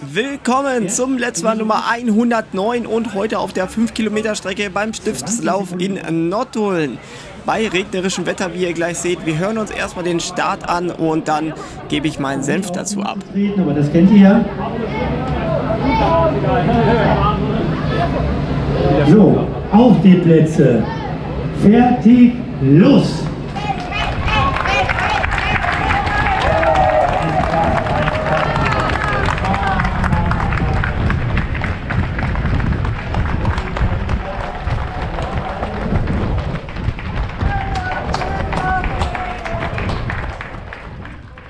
Willkommen zum Let's Mal Nummer 109 und heute auf der 5 Kilometer Strecke beim Stiftslauf in Nottuln. Bei regnerischem Wetter, wie ihr gleich seht. Wir hören uns erstmal den Start an und dann gebe ich meinen Senf dazu ab. Aber das kennt ihr ja. So, auf die Plätze. Fertig, los!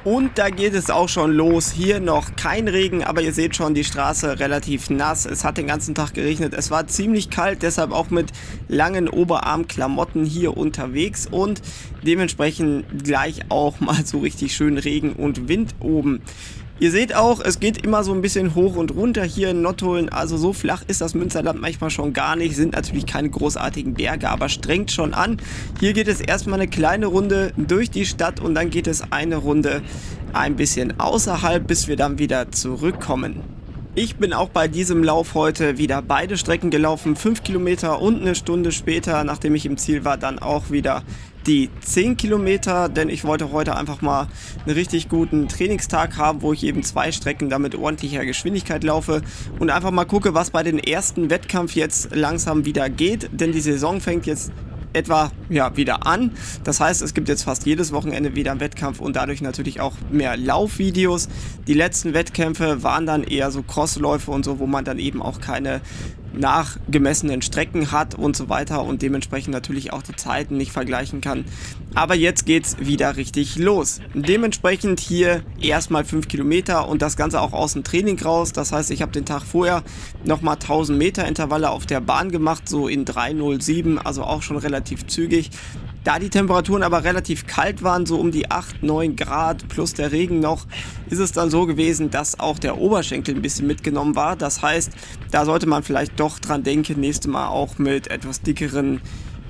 Und da geht es auch schon los. Hier noch kein Regen, aber ihr seht schon, die Straße relativ nass. Es hat den ganzen Tag geregnet. Es war ziemlich kalt, deshalb auch mit langen Oberarmklamotten hier unterwegs und dementsprechend gleich auch mal so richtig schön Regen und Wind oben. Ihr seht auch, es geht immer so ein bisschen hoch und runter hier in Nottuln. Also so flach ist das Münsterland manchmal schon gar nicht. Sind natürlich keine großartigen Berge, aber strengt schon an. Hier geht es erstmal eine kleine Runde durch die Stadt und dann geht es eine Runde ein bisschen außerhalb, bis wir dann wieder zurückkommen. Ich bin auch bei diesem Lauf heute wieder beide Strecken gelaufen, 5 Kilometer und eine Stunde später, nachdem ich im Ziel war, dann auch wieder die 10 Kilometer, denn ich wollte heute einfach mal einen richtig guten Trainingstag haben, wo ich eben zwei Strecken damit ordentlicher Geschwindigkeit laufe und einfach mal gucke, was bei den ersten Wettkampf jetzt langsam wieder geht, denn die Saison fängt jetzt etwa ja, wieder an. Das heißt, es gibt jetzt fast jedes Wochenende wieder einen Wettkampf und dadurch natürlich auch mehr Laufvideos. Die letzten Wettkämpfe waren dann eher so Crossläufe und so, wo man dann eben auch keine nachgemessenen Strecken hat und so weiter und dementsprechend natürlich auch die Zeiten nicht vergleichen kann. Aber jetzt geht's wieder richtig los. Dementsprechend hier erstmal 5 Kilometer und das Ganze auch aus dem Training raus. Das heißt, ich habe den Tag vorher nochmal 1000 Meter Intervalle auf der Bahn gemacht, so in 307, also auch schon relativ zügig. Da die Temperaturen aber relativ kalt waren, so um die 8, 9 Grad plus der Regen noch, ist es dann so gewesen, dass auch der Oberschenkel ein bisschen mitgenommen war. Das heißt, da sollte man vielleicht doch dran denken, nächstes Mal auch mit etwas dickeren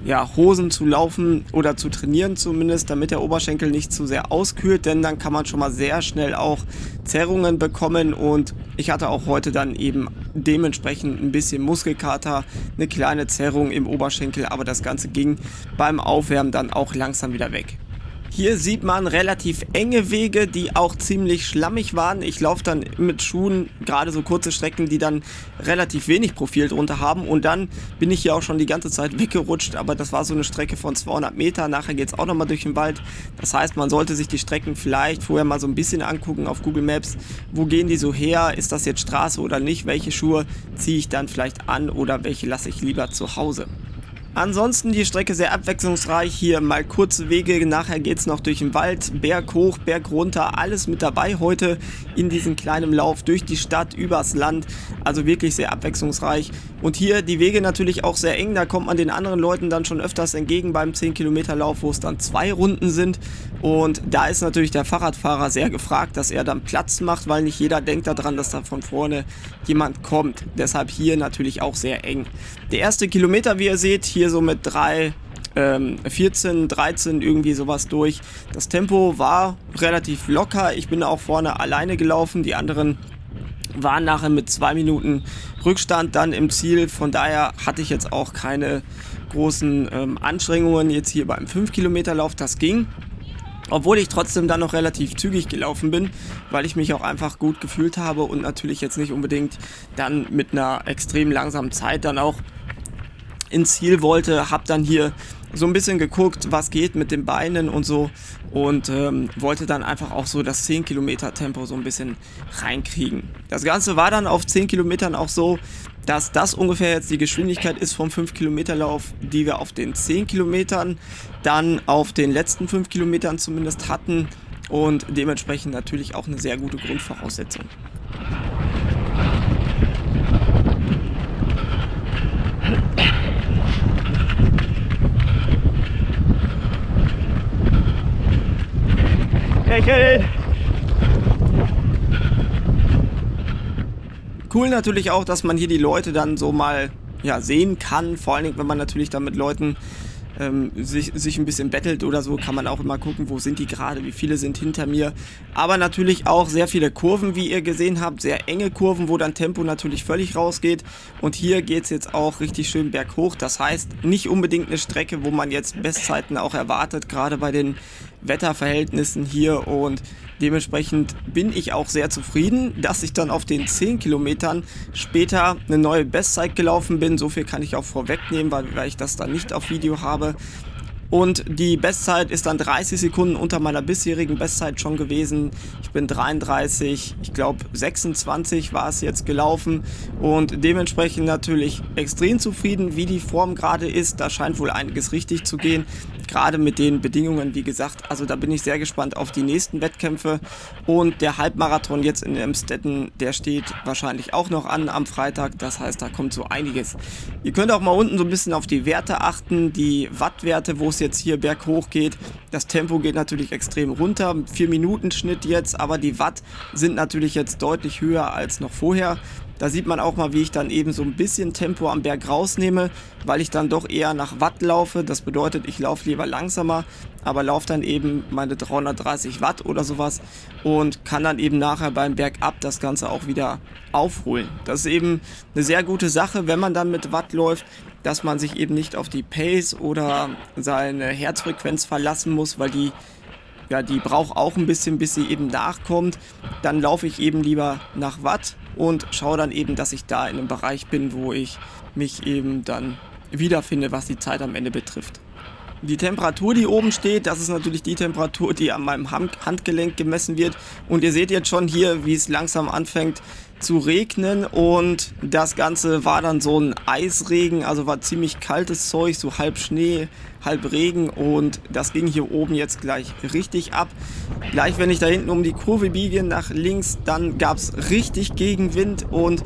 ja, Hosen zu laufen oder zu trainieren zumindest, damit der Oberschenkel nicht zu sehr auskühlt, denn dann kann man schon mal sehr schnell auch Zerrungen bekommen und ich hatte auch heute dann eben dementsprechend ein bisschen Muskelkater, eine kleine Zerrung im Oberschenkel, aber das Ganze ging beim Aufwärmen dann auch langsam wieder weg. Hier sieht man relativ enge Wege, die auch ziemlich schlammig waren. Ich laufe dann mit Schuhen, gerade so kurze Strecken, die dann relativ wenig Profil drunter haben. Und dann bin ich hier auch schon die ganze Zeit weggerutscht. Aber das war so eine Strecke von 200 Meter. Nachher geht es auch nochmal durch den Wald. Das heißt, man sollte sich die Strecken vielleicht vorher mal so ein bisschen angucken auf Google Maps. Wo gehen die so her? Ist das jetzt Straße oder nicht? Welche Schuhe ziehe ich dann vielleicht an oder welche lasse ich lieber zu Hause? Ansonsten die Strecke sehr abwechslungsreich. Hier mal kurze Wege, nachher geht es noch durch den Wald, Berg hoch, Berg runter, alles mit dabei heute in diesem kleinen Lauf durch die Stadt, übers Land. Also wirklich sehr abwechslungsreich. Und hier die Wege natürlich auch sehr eng, da kommt man den anderen Leuten dann schon öfters entgegen beim 10 Kilometer Lauf, wo es dann zwei Runden sind. Und da ist natürlich der Fahrradfahrer sehr gefragt, dass er dann Platz macht, weil nicht jeder denkt daran, dass da von vorne jemand kommt. Deshalb hier natürlich auch sehr eng. Der erste Kilometer, wie ihr seht, hier so mit drei 14, ähm, 13 irgendwie sowas durch. Das Tempo war relativ locker. Ich bin auch vorne alleine gelaufen. Die anderen waren nachher mit zwei Minuten Rückstand dann im Ziel. Von daher hatte ich jetzt auch keine großen ähm, Anstrengungen jetzt hier beim 5 Kilometer Lauf. Das ging. Obwohl ich trotzdem dann noch relativ zügig gelaufen bin, weil ich mich auch einfach gut gefühlt habe und natürlich jetzt nicht unbedingt dann mit einer extrem langsamen Zeit dann auch ins Ziel wollte. Hab dann hier so ein bisschen geguckt, was geht mit den Beinen und so und ähm, wollte dann einfach auch so das 10 Kilometer Tempo so ein bisschen reinkriegen. Das Ganze war dann auf 10 Kilometern auch so, dass das ungefähr jetzt die Geschwindigkeit ist vom 5 Kilometer Lauf, die wir auf den 10 Kilometern dann auf den letzten 5 Kilometern zumindest hatten und dementsprechend natürlich auch eine sehr gute Grundvoraussetzung. Lächeln! Cool natürlich auch, dass man hier die Leute dann so mal ja, sehen kann. Vor allen Dingen, wenn man natürlich dann mit Leuten ähm, sich, sich ein bisschen bettelt oder so, kann man auch immer gucken, wo sind die gerade, wie viele sind hinter mir. Aber natürlich auch sehr viele Kurven, wie ihr gesehen habt, sehr enge Kurven, wo dann Tempo natürlich völlig rausgeht. Und hier geht es jetzt auch richtig schön berghoch. Das heißt, nicht unbedingt eine Strecke, wo man jetzt Bestzeiten auch erwartet, gerade bei den Wetterverhältnissen hier und dementsprechend bin ich auch sehr zufrieden, dass ich dann auf den 10 Kilometern später eine neue Bestzeit gelaufen bin. So viel kann ich auch vorwegnehmen, weil, weil ich das dann nicht auf Video habe. Und die Bestzeit ist dann 30 Sekunden unter meiner bisherigen Bestzeit schon gewesen. Ich bin 33, ich glaube 26 war es jetzt gelaufen und dementsprechend natürlich extrem zufrieden, wie die Form gerade ist. Da scheint wohl einiges richtig zu gehen gerade mit den Bedingungen, wie gesagt. Also da bin ich sehr gespannt auf die nächsten Wettkämpfe. Und der Halbmarathon jetzt in Emstetten, der steht wahrscheinlich auch noch an am Freitag. Das heißt, da kommt so einiges. Ihr könnt auch mal unten so ein bisschen auf die Werte achten, die Wattwerte, wo es jetzt hier berghoch geht. Das Tempo geht natürlich extrem runter, 4 Minuten Schnitt jetzt, aber die Watt sind natürlich jetzt deutlich höher als noch vorher. Da sieht man auch mal, wie ich dann eben so ein bisschen Tempo am Berg rausnehme, weil ich dann doch eher nach Watt laufe. Das bedeutet, ich laufe lieber langsamer, aber laufe dann eben meine 330 Watt oder sowas und kann dann eben nachher beim Bergab das Ganze auch wieder aufholen. Das ist eben eine sehr gute Sache, wenn man dann mit Watt läuft, dass man sich eben nicht auf die Pace oder seine Herzfrequenz verlassen muss, weil die ja, die braucht auch ein bisschen, bis sie eben nachkommt. Dann laufe ich eben lieber nach Watt und schaue dann eben, dass ich da in einem Bereich bin, wo ich mich eben dann wiederfinde, was die Zeit am Ende betrifft. Die Temperatur, die oben steht, das ist natürlich die Temperatur, die an meinem Handgelenk gemessen wird. Und ihr seht jetzt schon hier, wie es langsam anfängt zu regnen. Und das Ganze war dann so ein Eisregen, also war ziemlich kaltes Zeug, so halb Schnee, halb Regen. Und das ging hier oben jetzt gleich richtig ab. Gleich wenn ich da hinten um die Kurve biege nach links, dann gab es richtig Gegenwind und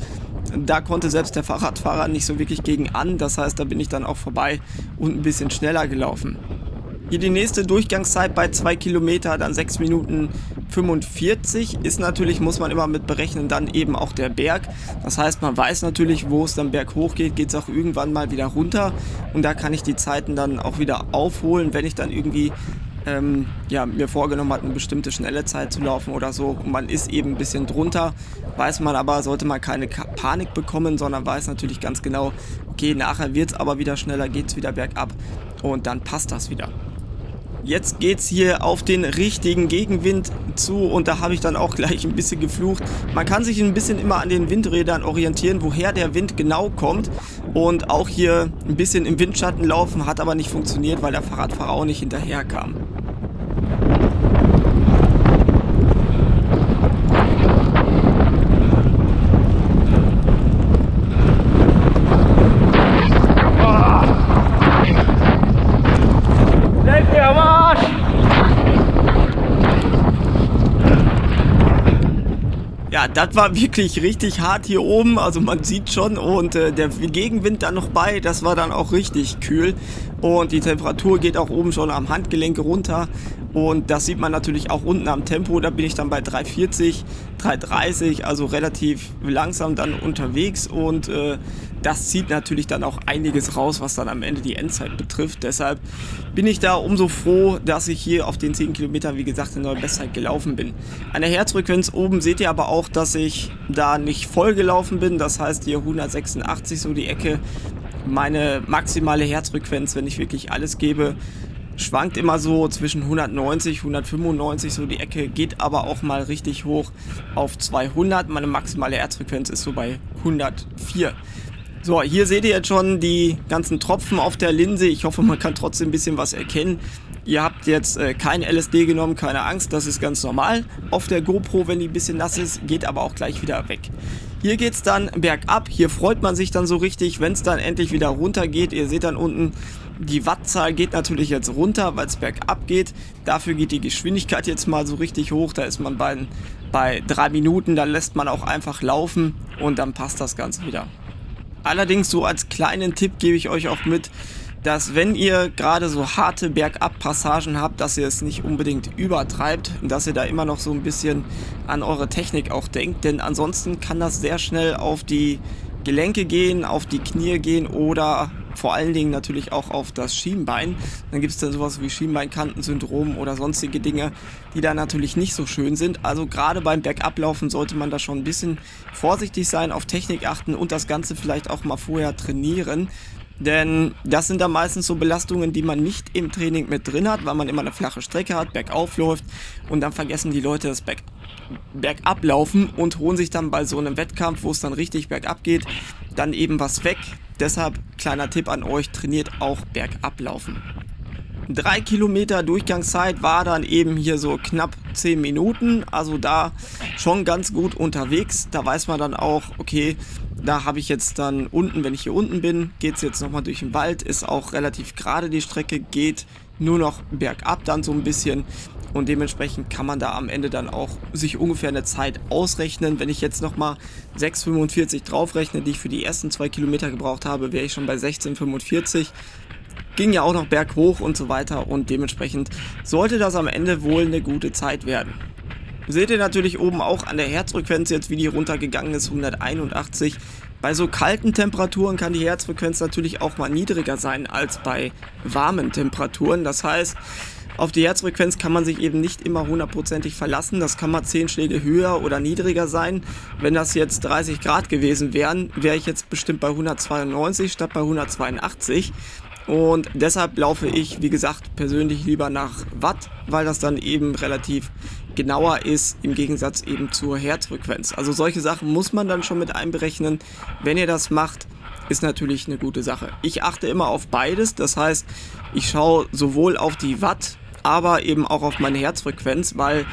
da konnte selbst der Fahrradfahrer nicht so wirklich gegen an. Das heißt, da bin ich dann auch vorbei und ein bisschen schneller gelaufen. Hier die nächste Durchgangszeit bei 2 Kilometer, dann 6 Minuten 45 ist natürlich, muss man immer mit berechnen, dann eben auch der Berg. Das heißt, man weiß natürlich, wo es dann berghoch geht, geht es auch irgendwann mal wieder runter. Und da kann ich die Zeiten dann auch wieder aufholen, wenn ich dann irgendwie ähm, ja, mir vorgenommen hat, eine bestimmte schnelle Zeit zu laufen oder so. Und man ist eben ein bisschen drunter, weiß man aber, sollte man keine Panik bekommen, sondern weiß natürlich ganz genau, okay, nachher wird es aber wieder schneller, geht es wieder bergab und dann passt das wieder. Jetzt geht es hier auf den richtigen Gegenwind zu und da habe ich dann auch gleich ein bisschen geflucht. Man kann sich ein bisschen immer an den Windrädern orientieren, woher der Wind genau kommt und auch hier ein bisschen im Windschatten laufen, hat aber nicht funktioniert, weil der Fahrradfahrer auch nicht hinterher kam. Ja, das war wirklich richtig hart hier oben. Also man sieht schon und äh, der Gegenwind dann noch bei, das war dann auch richtig kühl. Und die Temperatur geht auch oben schon am Handgelenk runter. Und das sieht man natürlich auch unten am Tempo. Da bin ich dann bei 340, 330, also relativ langsam dann unterwegs. Und äh, das zieht natürlich dann auch einiges raus, was dann am Ende die Endzeit betrifft. Deshalb bin ich da umso froh, dass ich hier auf den 10 Kilometern, wie gesagt, eine neue Bestzeit gelaufen bin. An der Herzfrequenz oben seht ihr aber auch, dass ich da nicht voll gelaufen bin. Das heißt hier 186 so die Ecke. Meine maximale Herzfrequenz, wenn ich wirklich alles gebe, schwankt immer so zwischen 190, 195 so die Ecke, geht aber auch mal richtig hoch auf 200. Meine maximale Herzfrequenz ist so bei 104. So, hier seht ihr jetzt schon die ganzen Tropfen auf der Linse. Ich hoffe, man kann trotzdem ein bisschen was erkennen. Ihr habt jetzt äh, kein LSD genommen, keine Angst, das ist ganz normal auf der GoPro, wenn die ein bisschen nass ist, geht aber auch gleich wieder weg. Hier geht es dann bergab, hier freut man sich dann so richtig, wenn es dann endlich wieder runter geht. Ihr seht dann unten, die Wattzahl geht natürlich jetzt runter, weil es bergab geht. Dafür geht die Geschwindigkeit jetzt mal so richtig hoch, da ist man bei, bei drei Minuten, dann lässt man auch einfach laufen und dann passt das Ganze wieder. Allerdings so als kleinen Tipp gebe ich euch auch mit, dass wenn ihr gerade so harte Bergab-Passagen habt, dass ihr es nicht unbedingt übertreibt, dass ihr da immer noch so ein bisschen an eure Technik auch denkt, denn ansonsten kann das sehr schnell auf die Gelenke gehen, auf die Knie gehen oder vor allen Dingen natürlich auch auf das Schienbein. Dann gibt es dann sowas wie Schienbeinkantensyndrom oder sonstige Dinge, die da natürlich nicht so schön sind. Also gerade beim Bergablaufen sollte man da schon ein bisschen vorsichtig sein, auf Technik achten und das Ganze vielleicht auch mal vorher trainieren. Denn das sind dann meistens so Belastungen, die man nicht im Training mit drin hat, weil man immer eine flache Strecke hat, bergauf läuft und dann vergessen die Leute das Berg, bergab laufen und holen sich dann bei so einem Wettkampf, wo es dann richtig bergab geht, dann eben was weg. Deshalb kleiner Tipp an euch, trainiert auch bergab laufen. Drei Kilometer Durchgangszeit war dann eben hier so knapp 10 Minuten, also da schon ganz gut unterwegs. Da weiß man dann auch, okay, da habe ich jetzt dann unten, wenn ich hier unten bin, geht es jetzt nochmal durch den Wald, ist auch relativ gerade die Strecke, geht nur noch bergab dann so ein bisschen und dementsprechend kann man da am Ende dann auch sich ungefähr eine Zeit ausrechnen. Wenn ich jetzt nochmal 6,45 draufrechne, die ich für die ersten zwei Kilometer gebraucht habe, wäre ich schon bei 16,45 ging ja auch noch berghoch und so weiter und dementsprechend sollte das am Ende wohl eine gute Zeit werden. Seht ihr natürlich oben auch an der Herzfrequenz jetzt, wie die runtergegangen ist, 181. Bei so kalten Temperaturen kann die Herzfrequenz natürlich auch mal niedriger sein als bei warmen Temperaturen. Das heißt, auf die Herzfrequenz kann man sich eben nicht immer hundertprozentig verlassen. Das kann mal 10 Schläge höher oder niedriger sein. Wenn das jetzt 30 Grad gewesen wären, wäre ich jetzt bestimmt bei 192 statt bei 182. Und deshalb laufe ich, wie gesagt, persönlich lieber nach Watt, weil das dann eben relativ genauer ist im Gegensatz eben zur Herzfrequenz. Also solche Sachen muss man dann schon mit einberechnen. Wenn ihr das macht, ist natürlich eine gute Sache. Ich achte immer auf beides, das heißt, ich schaue sowohl auf die Watt, aber eben auch auf meine Herzfrequenz, weil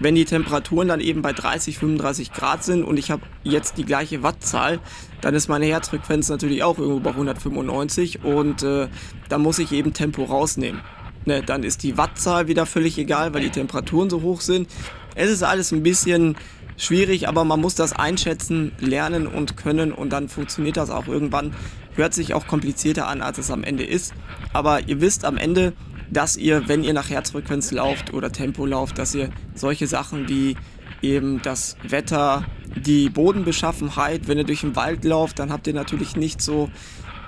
wenn die Temperaturen dann eben bei 30, 35 Grad sind und ich habe jetzt die gleiche Wattzahl, dann ist meine Herzfrequenz natürlich auch irgendwo bei 195 und äh, da muss ich eben Tempo rausnehmen. Ne, dann ist die Wattzahl wieder völlig egal, weil die Temperaturen so hoch sind. Es ist alles ein bisschen schwierig, aber man muss das einschätzen, lernen und können und dann funktioniert das auch irgendwann. Hört sich auch komplizierter an, als es am Ende ist. Aber ihr wisst am Ende, dass ihr, wenn ihr nach Herzfrequenz lauft oder Tempo lauft, dass ihr solche Sachen wie eben das Wetter, die Bodenbeschaffenheit, wenn ihr durch den Wald lauft, dann habt ihr natürlich nicht so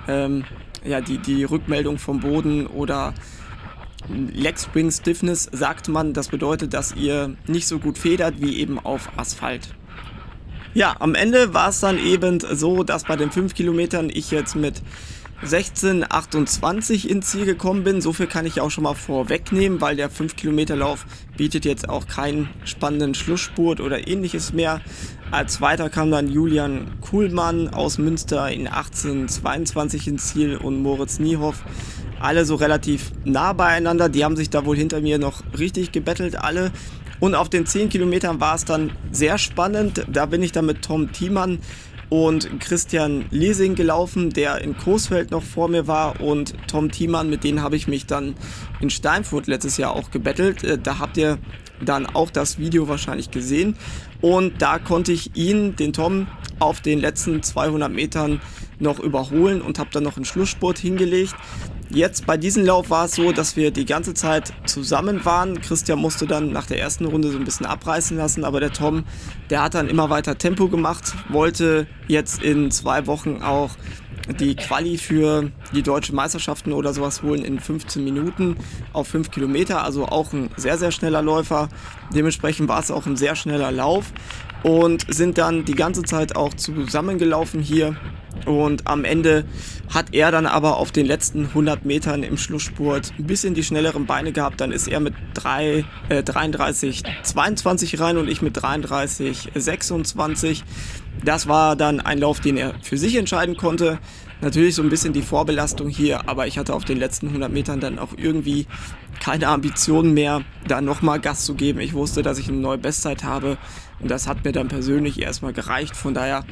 ähm, ja, die, die Rückmeldung vom Boden oder Leg Spring Stiffness sagt man, das bedeutet, dass ihr nicht so gut federt wie eben auf Asphalt. Ja, am Ende war es dann eben so, dass bei den 5 Kilometern ich jetzt mit 16,28 ins Ziel gekommen bin. So viel kann ich auch schon mal vorwegnehmen, weil der 5 Kilometer Lauf bietet jetzt auch keinen spannenden Schlussspurt oder ähnliches mehr. Als zweiter kam dann Julian Kuhlmann aus Münster in 18,22 ins Ziel und Moritz Niehoff. Alle so relativ nah beieinander. Die haben sich da wohl hinter mir noch richtig gebettelt, alle. Und auf den 10 Kilometern war es dann sehr spannend. Da bin ich dann mit Tom Thiemann und Christian Liesing gelaufen, der in Coesfeld noch vor mir war und Tom Thiemann, mit denen habe ich mich dann in Steinfurt letztes Jahr auch gebettelt. Äh, da habt ihr dann auch das Video wahrscheinlich gesehen und da konnte ich ihn, den Tom, auf den letzten 200 Metern noch überholen und habe dann noch einen Schlussspurt hingelegt. Jetzt bei diesem Lauf war es so, dass wir die ganze Zeit zusammen waren. Christian musste dann nach der ersten Runde so ein bisschen abreißen lassen, aber der Tom, der hat dann immer weiter Tempo gemacht, wollte jetzt in zwei Wochen auch die Quali für die deutsche Meisterschaften oder sowas holen in 15 Minuten auf 5 Kilometer, also auch ein sehr, sehr schneller Läufer. Dementsprechend war es auch ein sehr schneller Lauf und sind dann die ganze Zeit auch zusammengelaufen hier und am Ende hat er dann aber auf den letzten 100 Metern im Schlussspurt ein bisschen die schnelleren Beine gehabt. Dann ist er mit 3, äh, 33, 22 rein und ich mit 33, 26. Das war dann ein Lauf, den er für sich entscheiden konnte. Natürlich so ein bisschen die Vorbelastung hier, aber ich hatte auf den letzten 100 Metern dann auch irgendwie keine Ambitionen mehr, da nochmal Gas zu geben. Ich wusste, dass ich eine neue Bestzeit habe und das hat mir dann persönlich erstmal gereicht. Von daher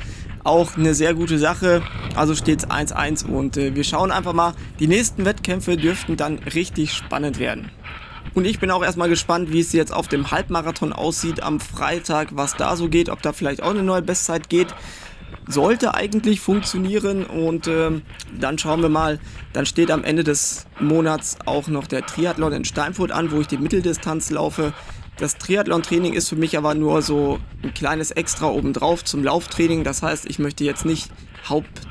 auch eine sehr gute Sache. Also steht es 1-1 und äh, wir schauen einfach mal. Die nächsten Wettkämpfe dürften dann richtig spannend werden. Und ich bin auch erstmal gespannt, wie es jetzt auf dem Halbmarathon aussieht am Freitag, was da so geht, ob da vielleicht auch eine neue Bestzeit geht. Sollte eigentlich funktionieren und äh, dann schauen wir mal. Dann steht am Ende des Monats auch noch der Triathlon in Steinfurt an, wo ich die Mitteldistanz laufe. Das Triathlon-Training ist für mich aber nur so ein kleines Extra obendrauf zum Lauftraining. Das heißt, ich möchte jetzt nicht Haupt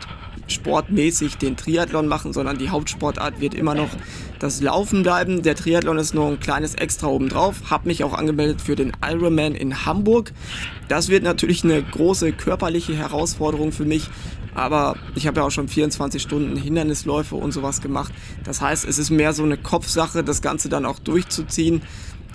sportmäßig den Triathlon machen, sondern die Hauptsportart wird immer noch das Laufen bleiben. Der Triathlon ist nur ein kleines Extra obendrauf. Habe mich auch angemeldet für den Ironman in Hamburg. Das wird natürlich eine große körperliche Herausforderung für mich. Aber ich habe ja auch schon 24 Stunden Hindernisläufe und sowas gemacht. Das heißt, es ist mehr so eine Kopfsache, das Ganze dann auch durchzuziehen,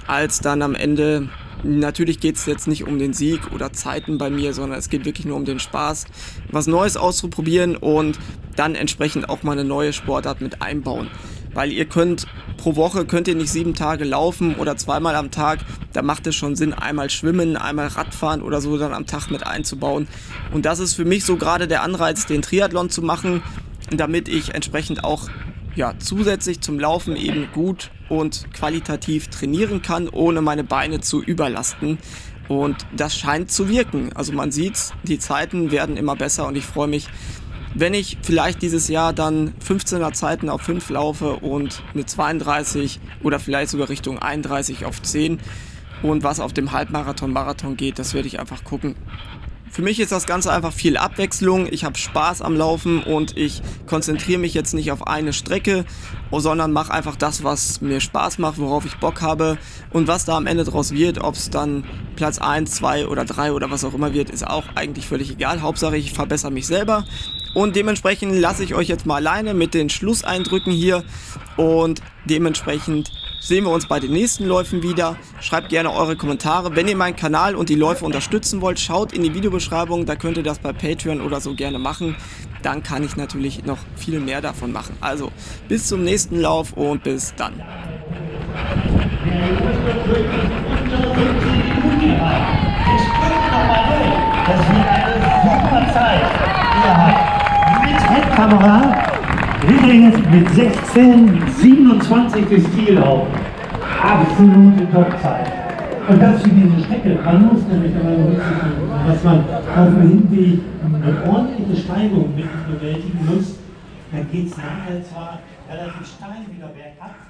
als dann am Ende Natürlich geht es jetzt nicht um den Sieg oder Zeiten bei mir, sondern es geht wirklich nur um den Spaß, was Neues auszuprobieren und dann entsprechend auch mal eine neue Sportart mit einbauen. Weil ihr könnt pro Woche könnt ihr nicht sieben Tage laufen oder zweimal am Tag. Da macht es schon Sinn, einmal schwimmen, einmal Radfahren oder so dann am Tag mit einzubauen. Und das ist für mich so gerade der Anreiz, den Triathlon zu machen, damit ich entsprechend auch ja, zusätzlich zum Laufen eben gut und qualitativ trainieren kann, ohne meine Beine zu überlasten. Und das scheint zu wirken. Also man sieht, die Zeiten werden immer besser und ich freue mich, wenn ich vielleicht dieses Jahr dann 15er Zeiten auf 5 laufe und mit 32 oder vielleicht sogar Richtung 31 auf 10 und was auf dem Halbmarathon, Marathon geht, das werde ich einfach gucken. Für mich ist das Ganze einfach viel Abwechslung. Ich habe Spaß am Laufen und ich konzentriere mich jetzt nicht auf eine Strecke, sondern mache einfach das, was mir Spaß macht, worauf ich Bock habe. Und was da am Ende draus wird, ob es dann Platz 1, 2 oder 3 oder was auch immer wird, ist auch eigentlich völlig egal. Hauptsache, ich verbessere mich selber. Und dementsprechend lasse ich euch jetzt mal alleine mit den Schlusseindrücken hier. Und dementsprechend sehen wir uns bei den nächsten Läufen wieder. Schreibt gerne eure Kommentare. Wenn ihr meinen Kanal und die Läufe unterstützen wollt, schaut in die Videobeschreibung. Da könnt ihr das bei Patreon oder so gerne machen. Dann kann ich natürlich noch viel mehr davon machen. Also bis zum nächsten Lauf und bis dann. Das Headkamera übrigens mit 16, 27 das Ziel auf. Absolute Topzeit. Und das für diese Strecke. Man muss nämlich berücksichtigen, dass man auf dem Hinweg eine ordentliche Steigung mit bewältigen muss. Dann geht es nachher zwar relativ steil wieder bergab.